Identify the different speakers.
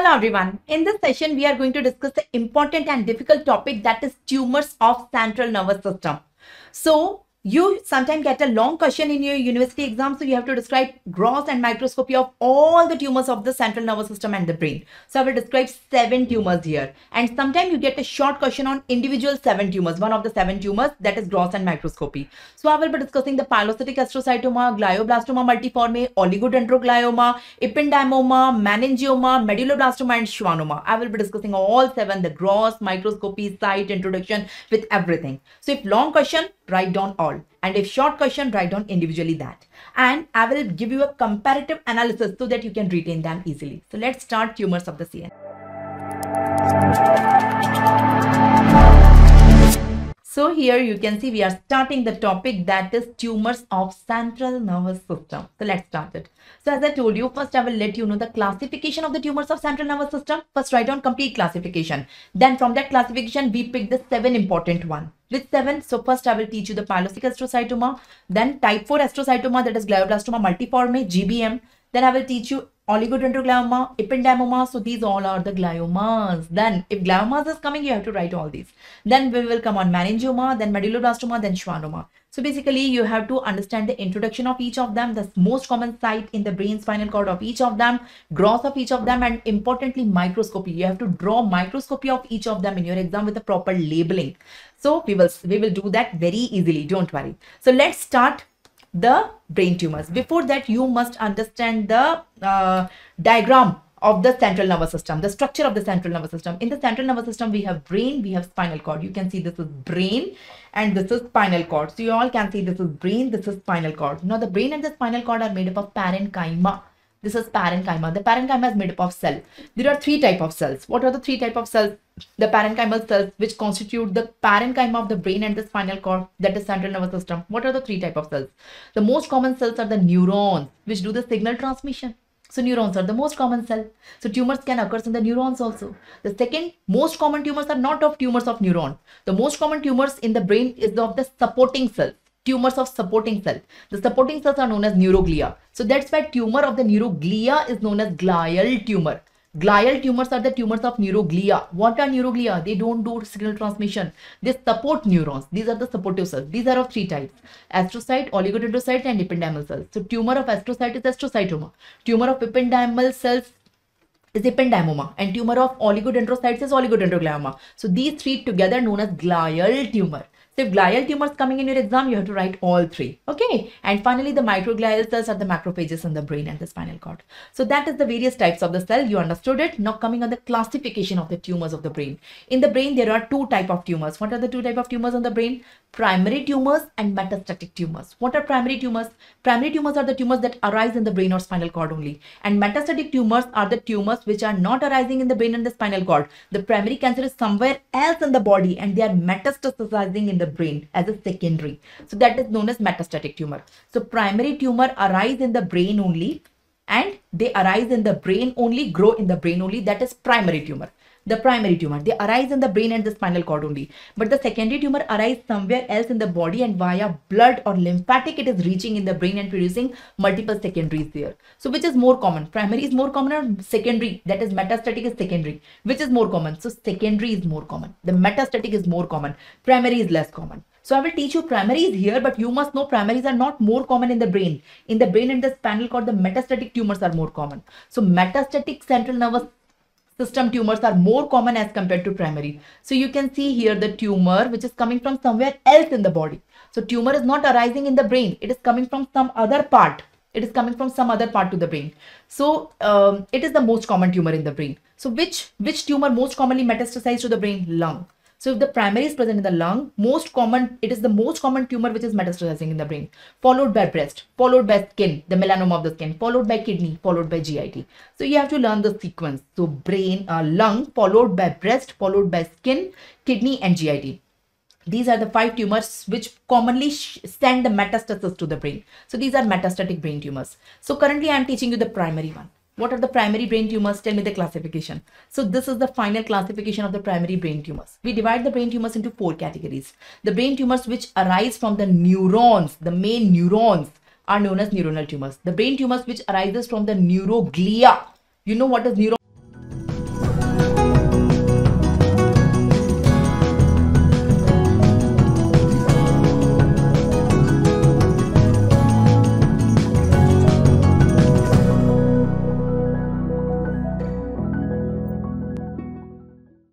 Speaker 1: Hello everyone. In this session, we are going to discuss the important and difficult topic that is tumors of central nervous system. So, you sometimes get a long question in your university exam so you have to describe gross and microscopy of all the tumors of the central nervous system and the brain. So i will describe seven tumors here. And sometimes you get a short question on individual seven tumors one of the seven tumors that is gross and microscopy. So i will be discussing the pilocytic astrocytoma glioblastoma multiforme oligodendroglioma ependymoma meningioma medulloblastoma and schwannoma. I will be discussing all seven the gross microscopy site introduction with everything. So if long question write down all. And if short question write down individually that. And i will give you a comparative analysis so that you can retain them easily. So let's start tumors of the cn so here you can see we are starting the topic that is tumors of central nervous system. So let's start it. So as I told you, first I will let you know the classification of the tumors of central nervous system. First write down complete classification. Then from that classification, we pick the seven important one. With seven, so first I will teach you the pilocytic astrocytoma, then type 4 astrocytoma that is glioblastoma multiforme, GBM. Then I will teach you oligodendroglioma, ependymoma. So these all are the gliomas. Then if gliomas is coming, you have to write all these. Then we will come on meningioma, then medulloblastoma, then schwannoma. So basically you have to understand the introduction of each of them, the most common site in the brain spinal cord of each of them, gross of each of them, and importantly microscopy. You have to draw microscopy of each of them in your exam with the proper labeling. So we will we will do that very easily. Don't worry. So let's start the brain tumors. Before that, you must understand the uh, diagram of the central nervous system, the structure of the central nervous system. In the central nervous system, we have brain, we have spinal cord. You can see this is brain and this is spinal cord. So you all can see this is brain, this is spinal cord. Now the brain and the spinal cord are made up of parenchyma. This is parenchyma. The parenchyma is made up of cell. There are three type of cells. What are the three type of cells? The parenchymal cells which constitute the parenchyma of the brain and the spinal cord that is central nervous system. What are the three type of cells? The most common cells are the neurons which do the signal transmission. So neurons are the most common cell. So tumors can occur in the neurons also. The second most common tumors are not of tumors of neuron. The most common tumors in the brain is of the supporting cells. Tumors of supporting cell. The supporting cells are known as neuroglia. So that's why tumor of the neuroglia is known as glial tumor. Glial tumors are the tumors of neuroglia. What are neuroglia? They don't do signal transmission. They support neurons. These are the supportive cells. These are of three types. Astrocyte, oligodendrocyte and ependymal cells. So tumor of astrocyte is astrocytoma. Tumor of ependymal cells is ependymoma and tumor of oligodendrocytes is oligodendroglioma. So these three together known as glial tumor. If glial tumors coming in your exam, you have to write all three. Okay. And finally, the microglial cells are the macrophages in the brain and the spinal cord. So that is the various types of the cell. You understood it. Now coming on the classification of the tumors of the brain. In the brain, there are two type of tumors. What are the two type of tumors in the brain? Primary tumors and metastatic tumors. What are primary tumors? Primary tumors are the tumors that arise in the brain or spinal cord only. And metastatic tumors are the tumors which are not arising in the brain and the spinal cord. The primary cancer is somewhere else in the body and they are metastasizing in the brain as a secondary. So that is known as metastatic tumor. So primary tumor arise in the brain only and they arise in the brain only, grow in the brain only. That is primary tumor. The primary tumor, they arise in the brain and the spinal cord only. But the secondary tumor arise somewhere else in the body and via blood or lymphatic, it is reaching in the brain and producing multiple secondaries there. So which is more common? Primary is more common or secondary? That is metastatic is secondary. Which is more common? So secondary is more common. The metastatic is more common. Primary is less common. So I will teach you primaries here, but you must know primaries are not more common in the brain. In the brain and the spinal cord, the metastatic tumors are more common. So metastatic central nervous system tumors are more common as compared to primary. So you can see here the tumor which is coming from somewhere else in the body. So tumor is not arising in the brain. It is coming from some other part. It is coming from some other part to the brain. So um, it is the most common tumor in the brain. So which, which tumor most commonly metastasized to the brain? Lung. So if the primary is present in the lung, most common, it is the most common tumor which is metastasizing in the brain, followed by breast, followed by skin, the melanoma of the skin, followed by kidney, followed by GIT. So you have to learn the sequence. So brain, uh, lung, followed by breast, followed by skin, kidney and GIT. These are the five tumors which commonly send the metastasis to the brain. So these are metastatic brain tumors. So currently I am teaching you the primary one. What are the primary brain tumors? Tell me the classification. So this is the final classification of the primary brain tumors. We divide the brain tumors into four categories. The brain tumors which arise from the neurons, the main neurons are known as neuronal tumors. The brain tumors which arises from the neuroglia. You know what is neuron?